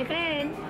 my friend.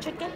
chicken?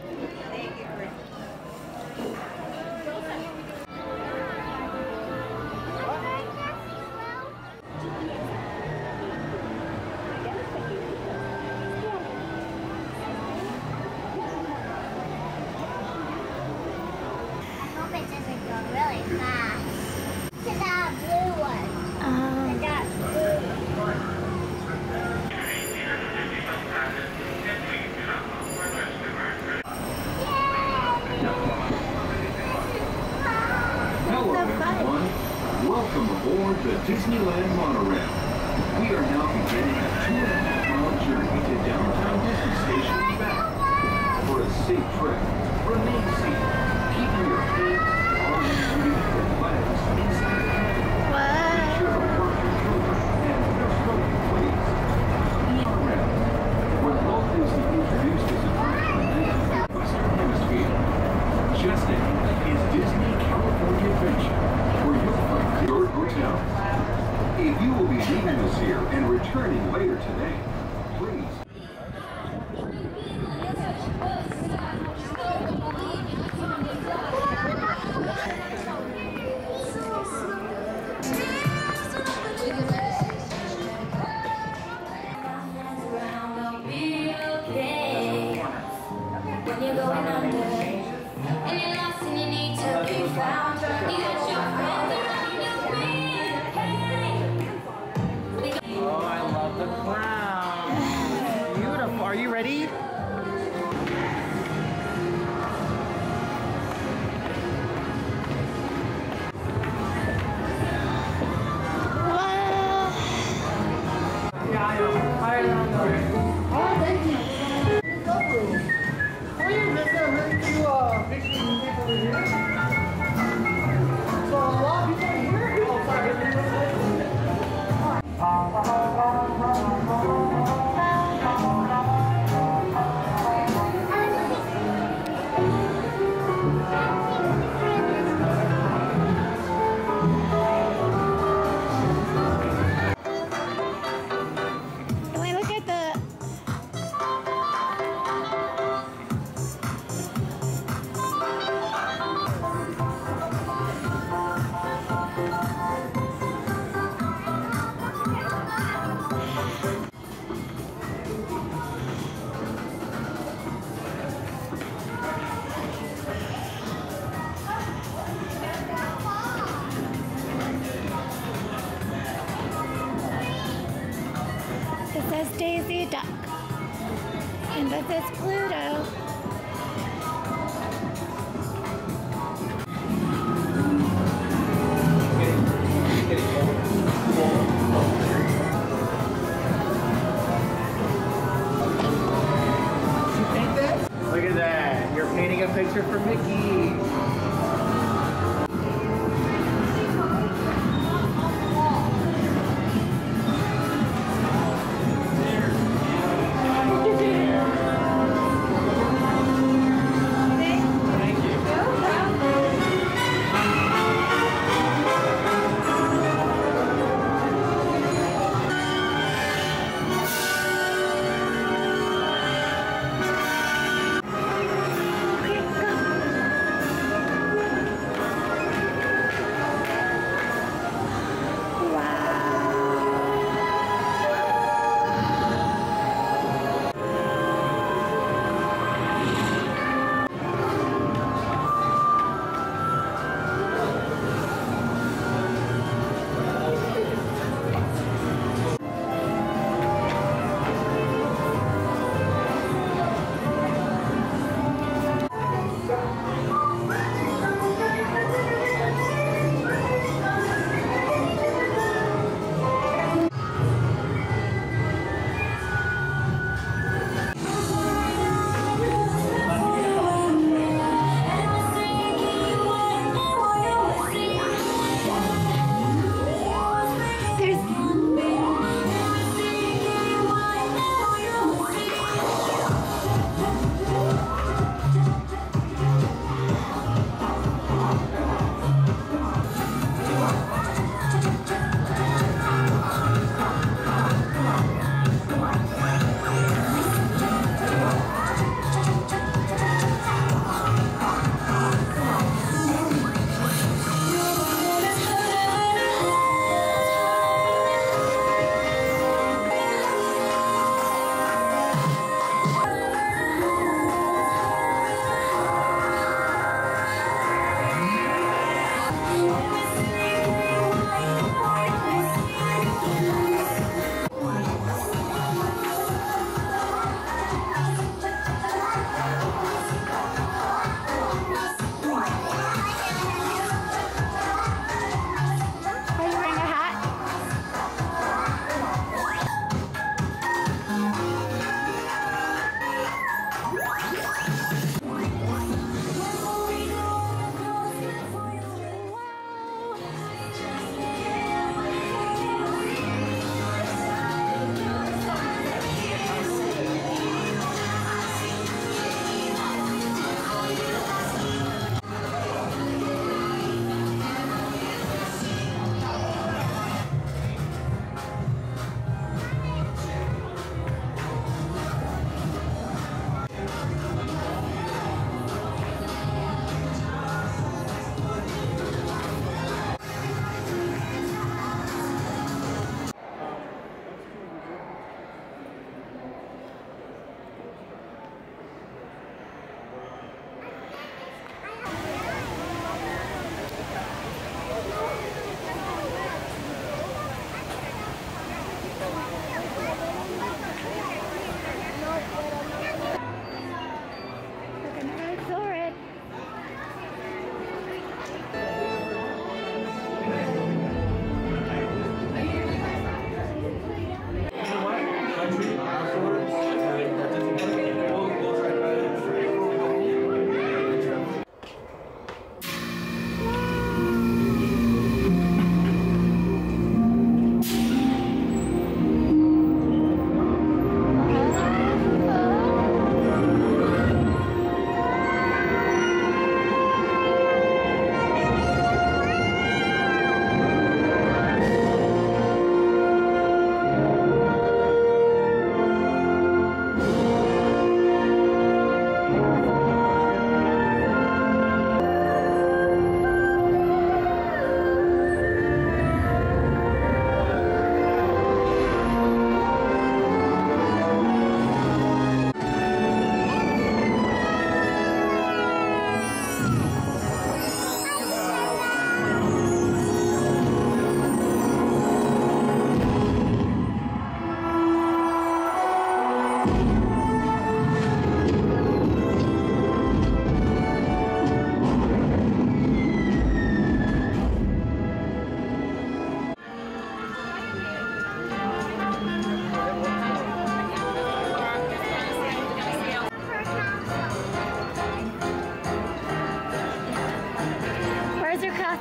Vanessa, when do you uh, pick the music over here? Daisy Duck. And this is Pluto,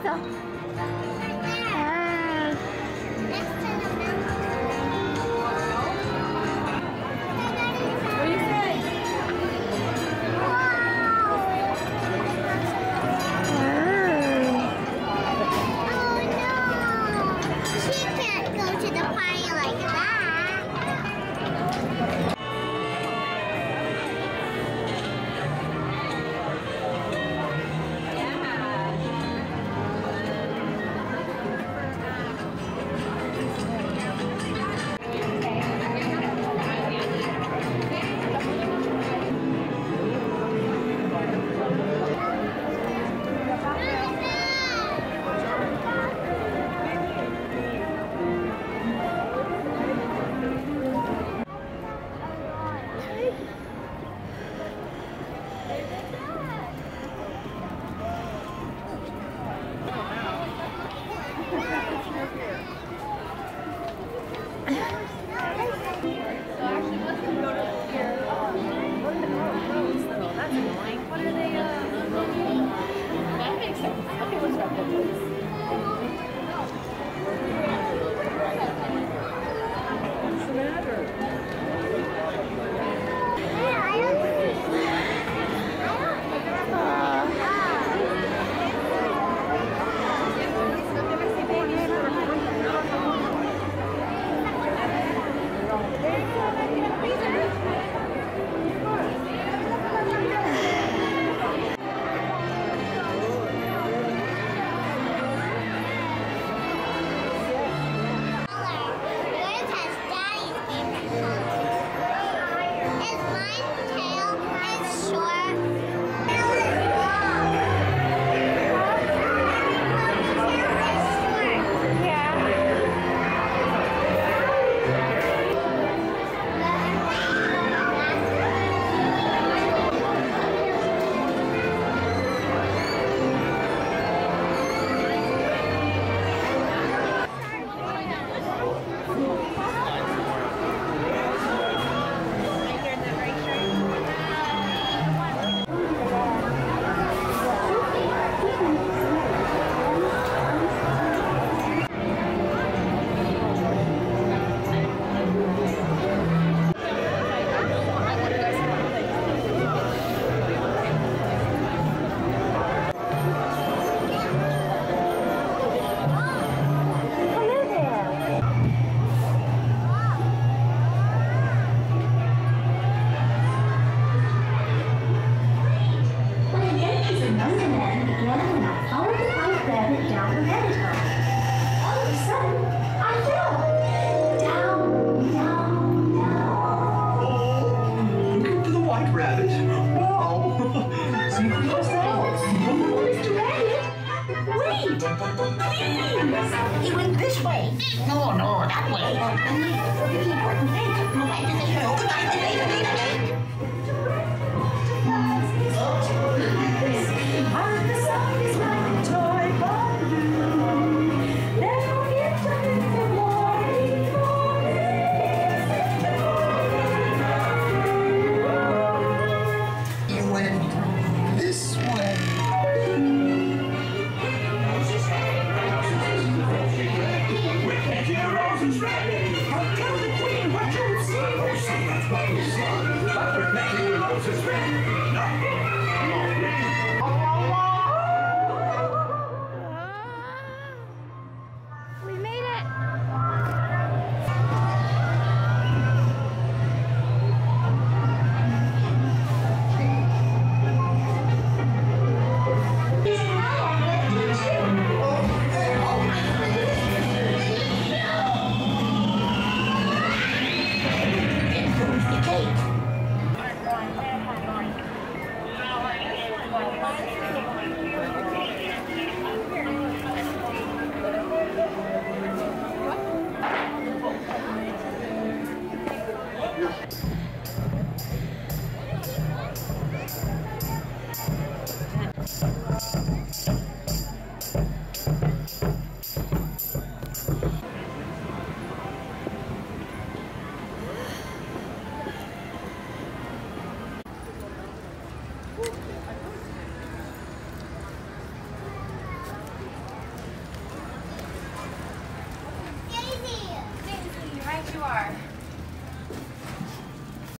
走。He went this way. No, no, that way.